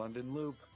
London Loop.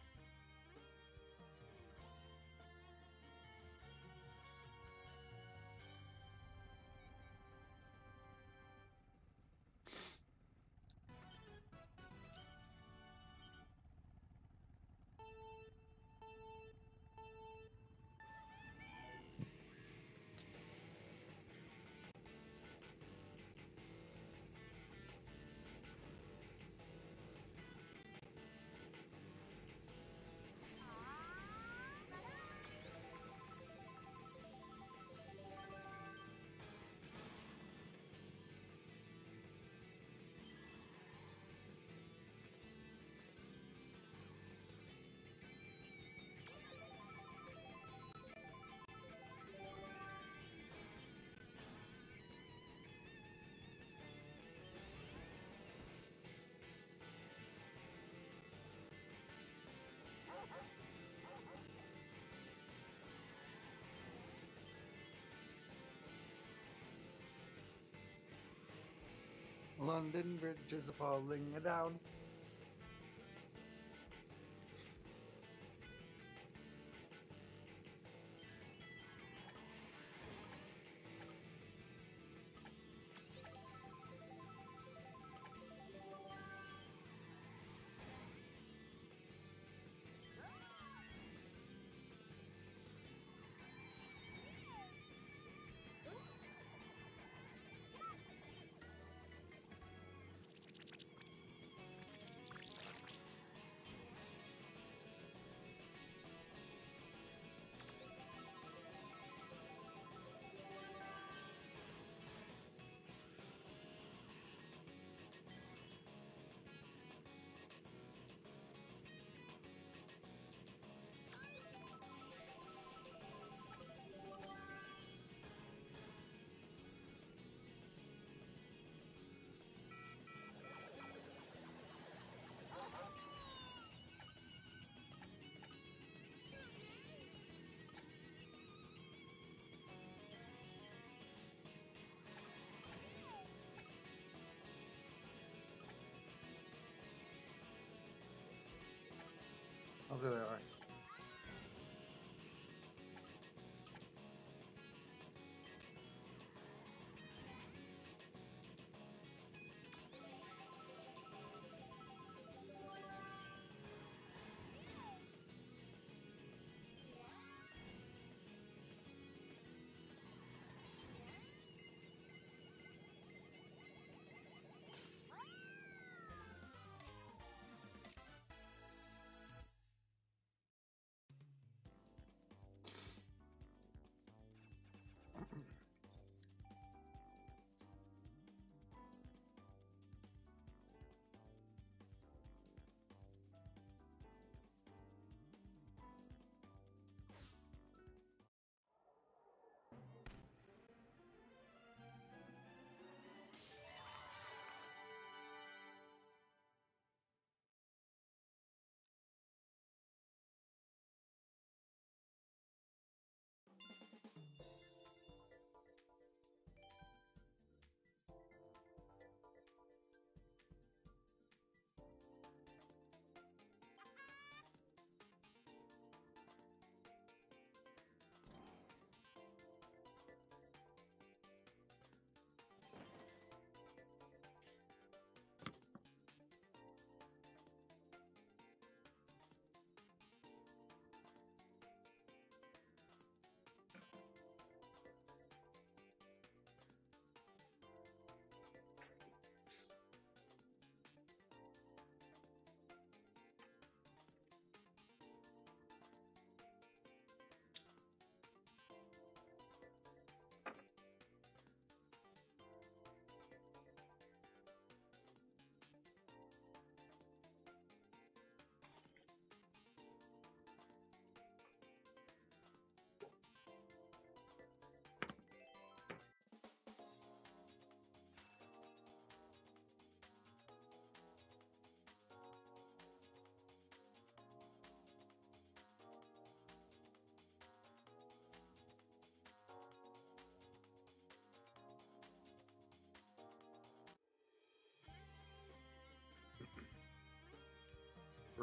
London Bridge is falling down.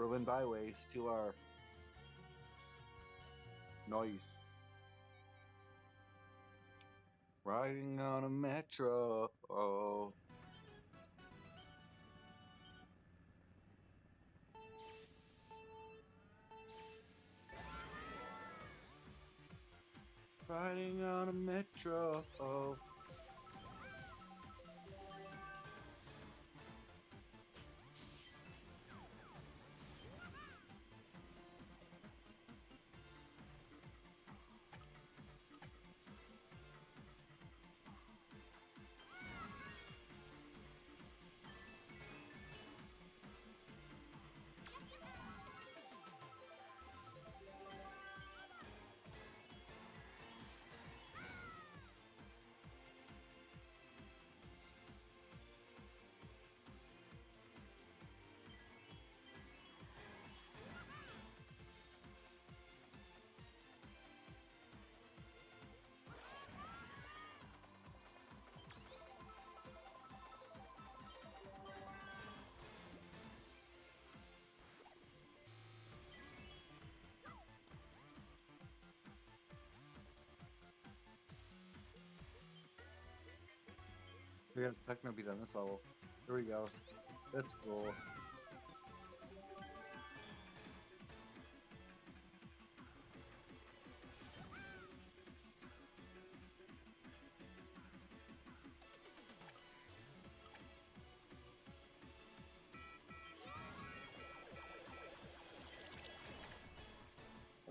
Ruined byways to our noise. Riding on a metro. Oh. Riding on a metro. Oh. We have Techno beat on this level. Here we go. That's cool.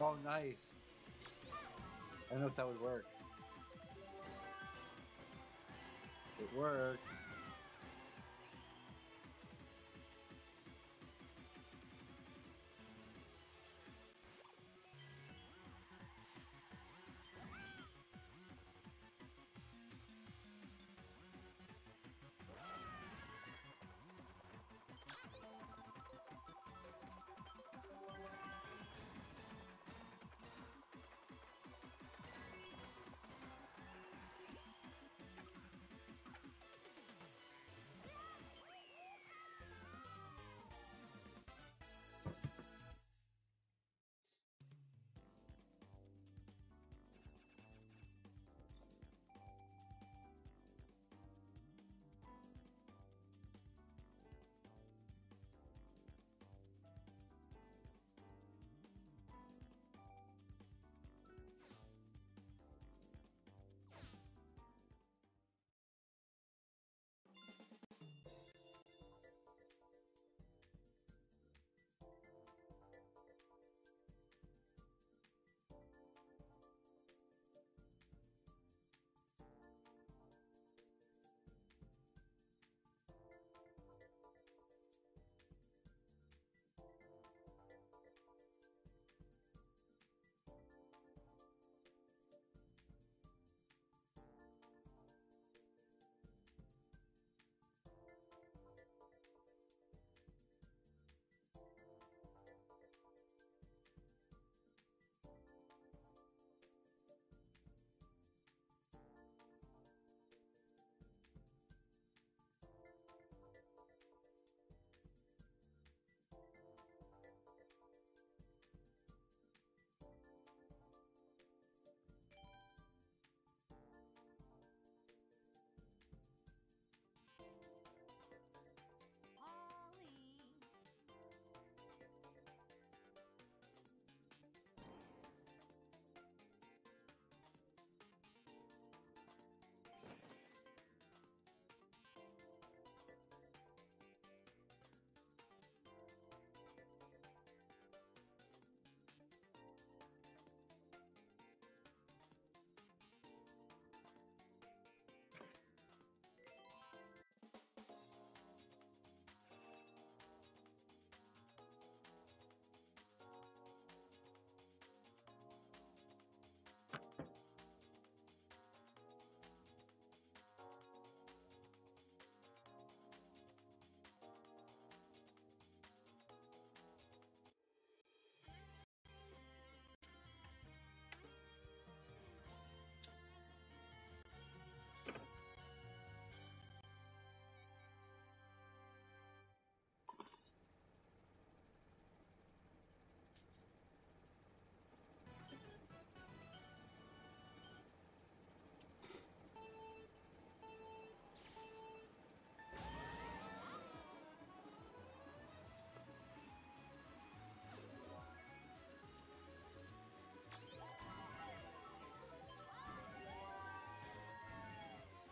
Oh, nice. I don't know if that would work. It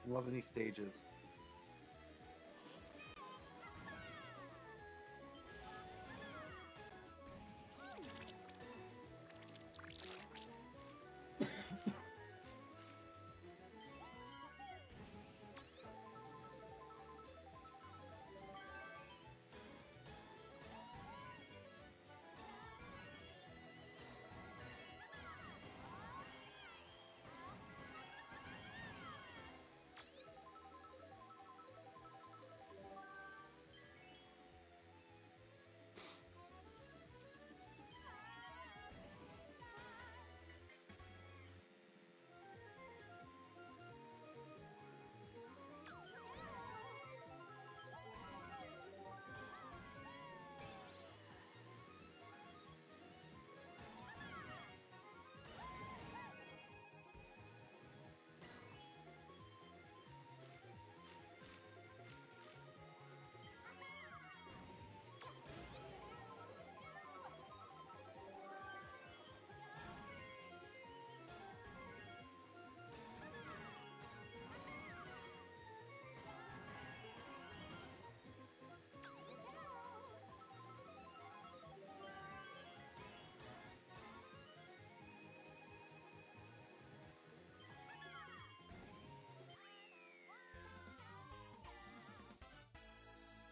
Loving these stages.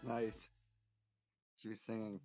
Nice. She was singing.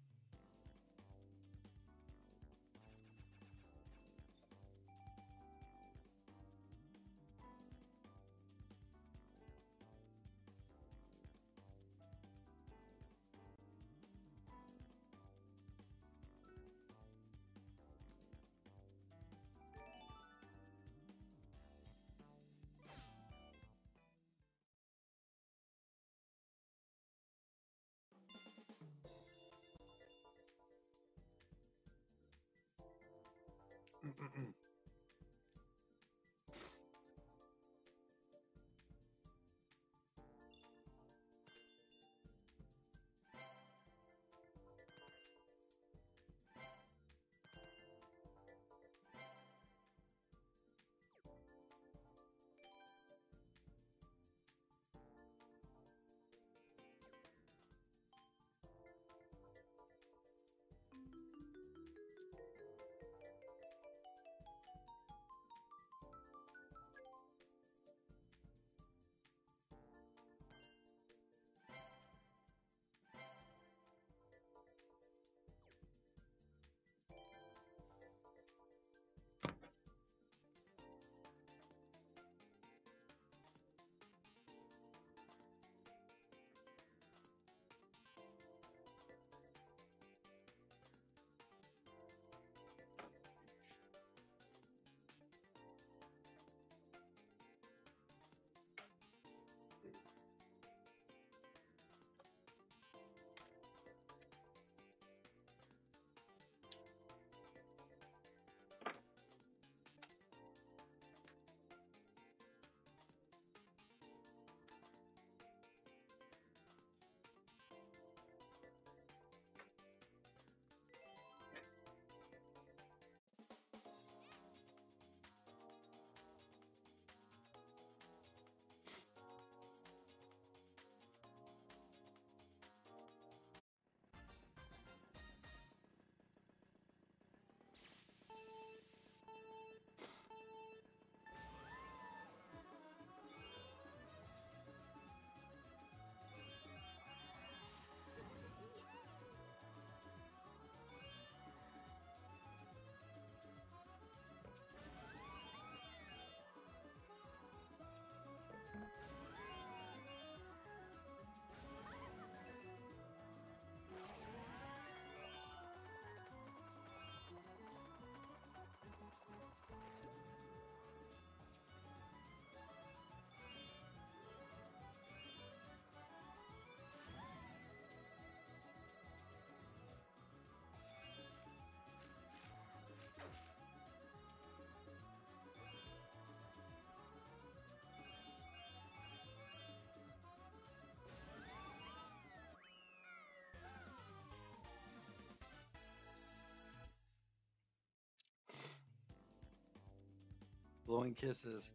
Blowing kisses.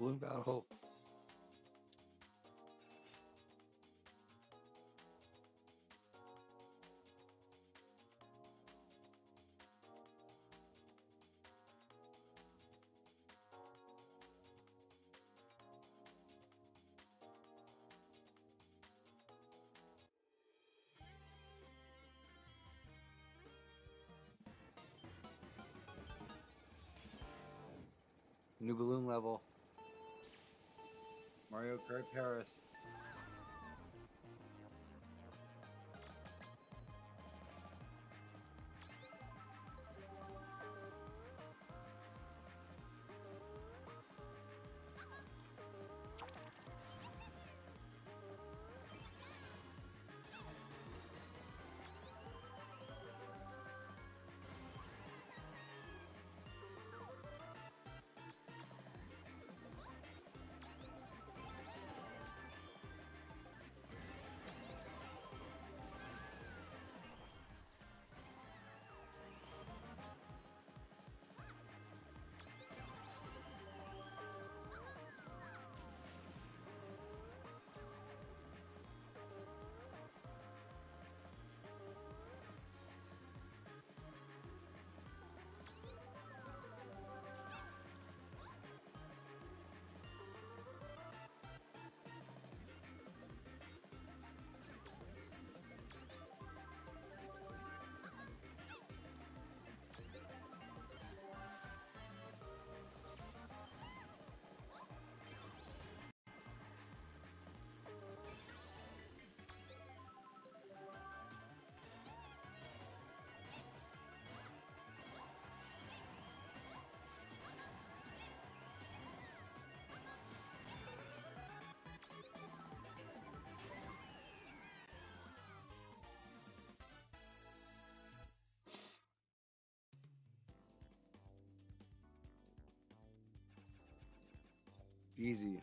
Balloon battle. New balloon level. Mario Kart Paris. Easy.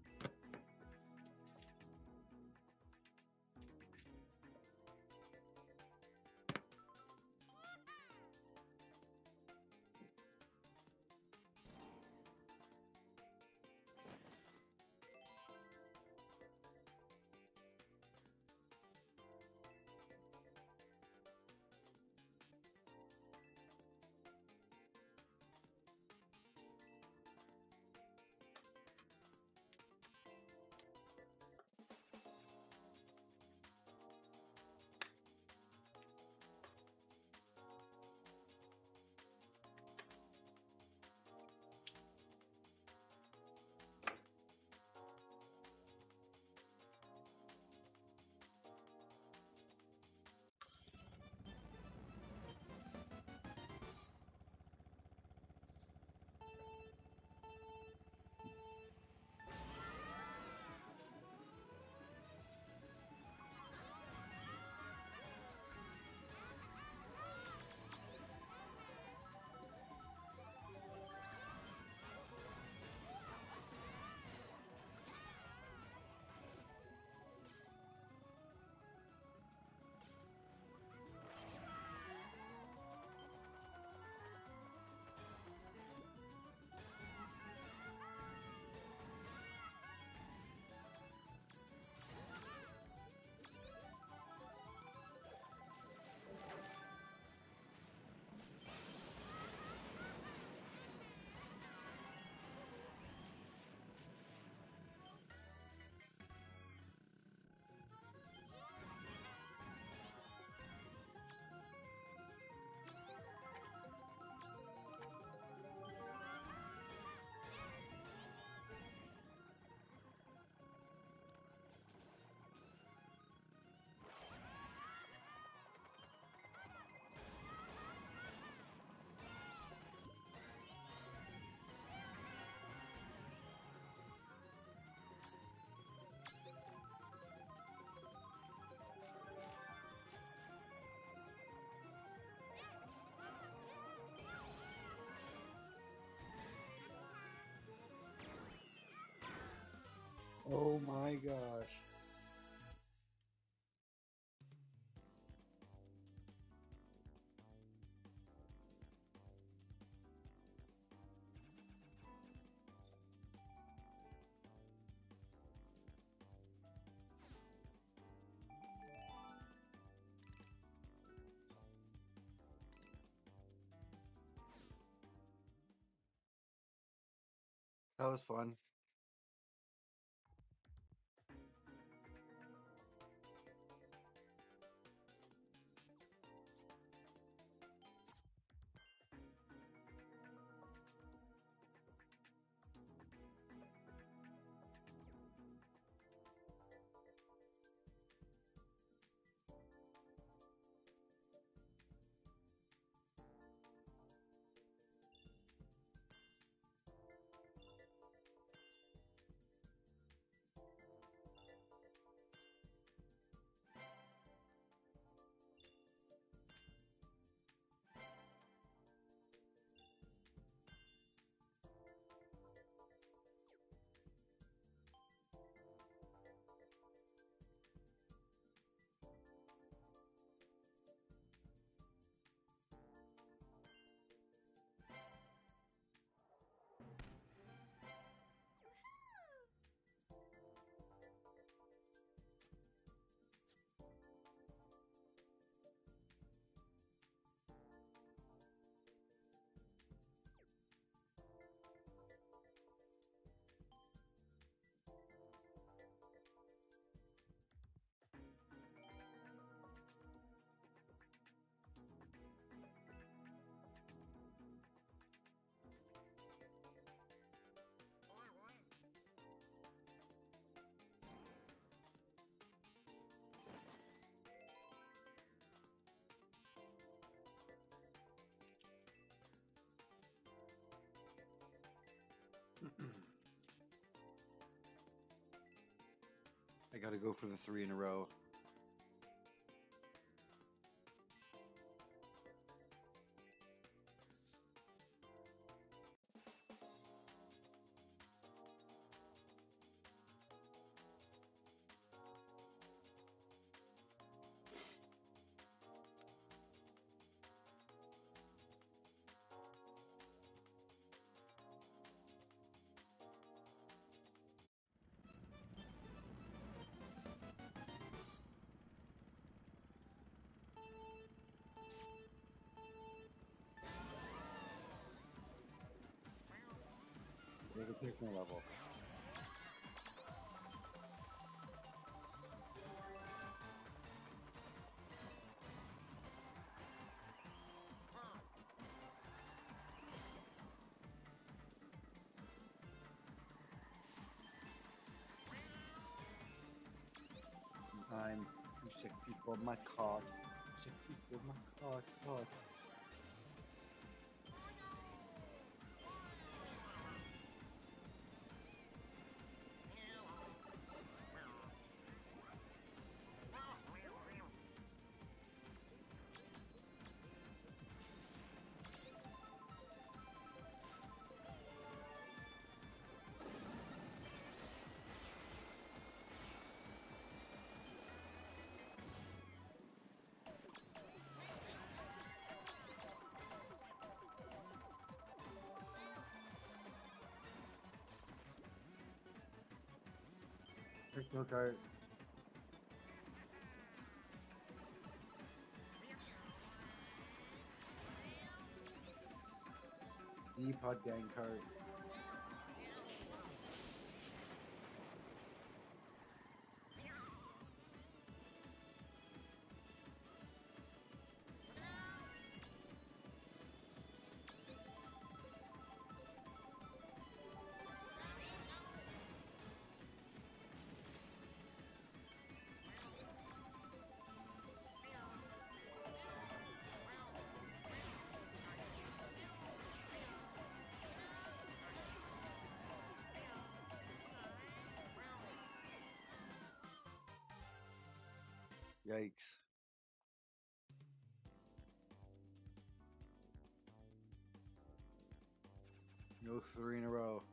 Oh my gosh. That was fun. I gotta go for the three in a row. Level. I'm too sexy for my card. Sexy for my card, card. Personal card. Epod gang card. Yikes. No three in a row.